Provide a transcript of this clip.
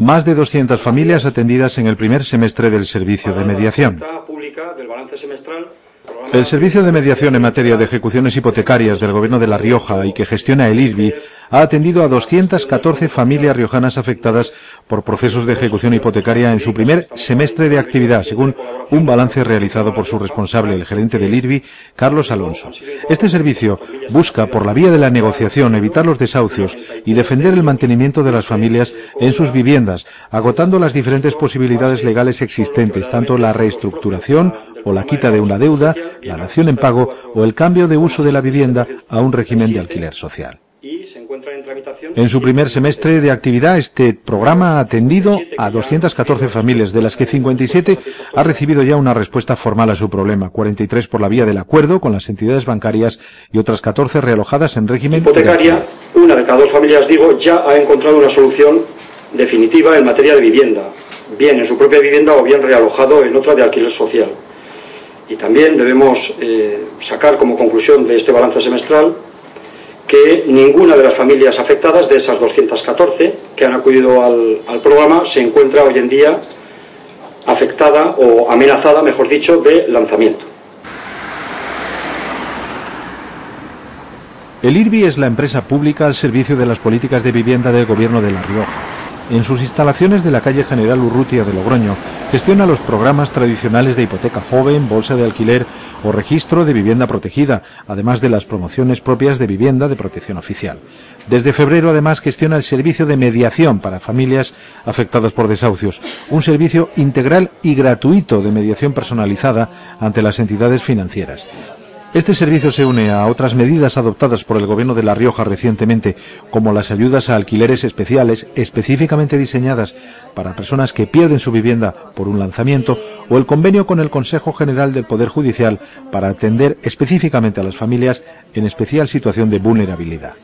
más de 200 familias atendidas en el primer semestre del servicio de mediación. El servicio de mediación en materia de ejecuciones hipotecarias del Gobierno de La Rioja y que gestiona el IRBI ha atendido a 214 familias riojanas afectadas por procesos de ejecución hipotecaria en su primer semestre de actividad, según un balance realizado por su responsable, el gerente del IRBI, Carlos Alonso. Este servicio busca, por la vía de la negociación, evitar los desahucios y defender el mantenimiento de las familias en sus viviendas, agotando las diferentes posibilidades legales existentes, tanto la reestructuración o la quita de una deuda, la dación en pago o el cambio de uso de la vivienda a un régimen de alquiler social. En su primer semestre de actividad, este programa ha atendido a 214 familias, de las que 57 ha recibido ya una respuesta formal a su problema, 43 por la vía del acuerdo con las entidades bancarias y otras 14 realojadas en régimen hipotecaria. Una de cada dos familias, digo, ya ha encontrado una solución definitiva en materia de vivienda, bien en su propia vivienda o bien realojado en otra de alquiler social. Y también debemos eh, sacar como conclusión de este balance semestral que ninguna de las familias afectadas, de esas 214 que han acudido al, programa, se encuentra hoy en día afectada o amenazada, mejor dicho, de lanzamiento. El IRBI es la empresa pública al servicio de las políticas de vivienda del Gobierno de La Rioja. En sus instalaciones de la calle General Urrutia de Logroño, gestiona los programas tradicionales de hipoteca joven, bolsa de alquiler o registro de vivienda protegida, además de las promociones propias de vivienda de protección oficial. Desde febrero, además, gestiona el servicio de mediación para familias afectadas por desahucios, un servicio integral y gratuito de mediación personalizada ante las entidades financieras. Este servicio se une a otras medidas adoptadas por el Gobierno de La Rioja recientemente, como las ayudas a alquileres especiales específicamente diseñadas para personas que pierden su vivienda por un lanzamiento o el convenio con el Consejo General del Poder Judicial para atender específicamente a las familias en especial situación de vulnerabilidad.